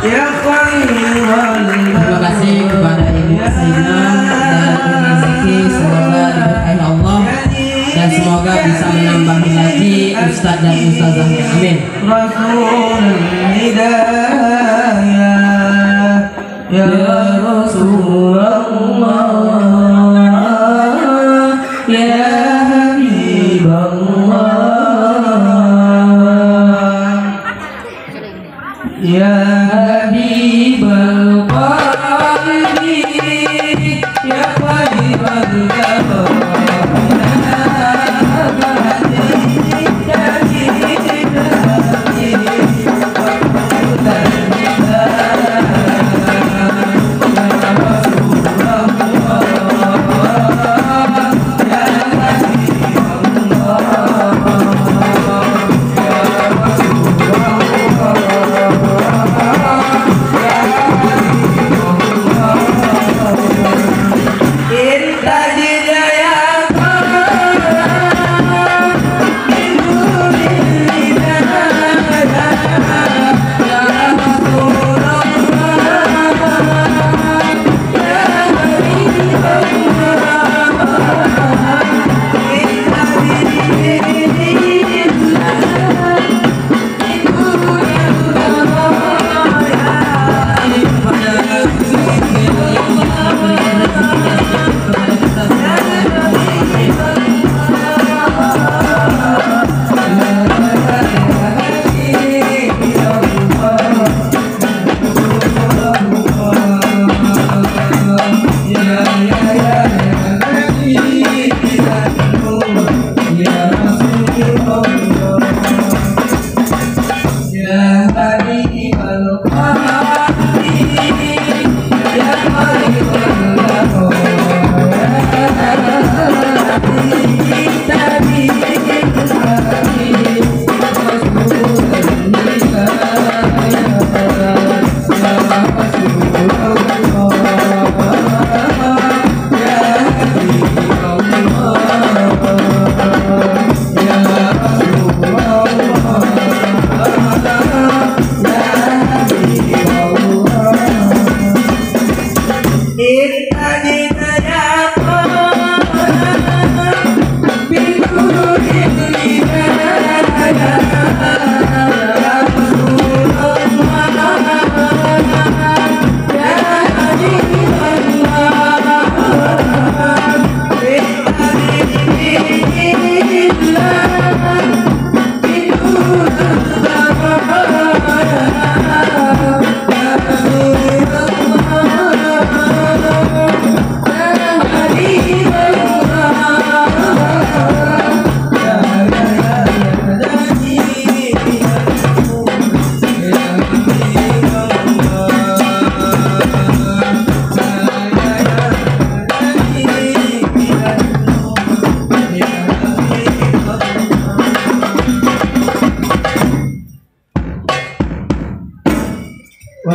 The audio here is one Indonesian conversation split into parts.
Terima kasih kepada Ibu Sina dan Rezeki semoga diberkahi Allah dan semoga bisa menambah lagi Ustadz dan Ustazahnya. Amin. Ya Rasulullah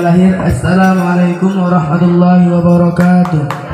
الأخير. السلام عليكم ورحمة الله وبركاته.